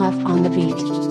Off on the Beat.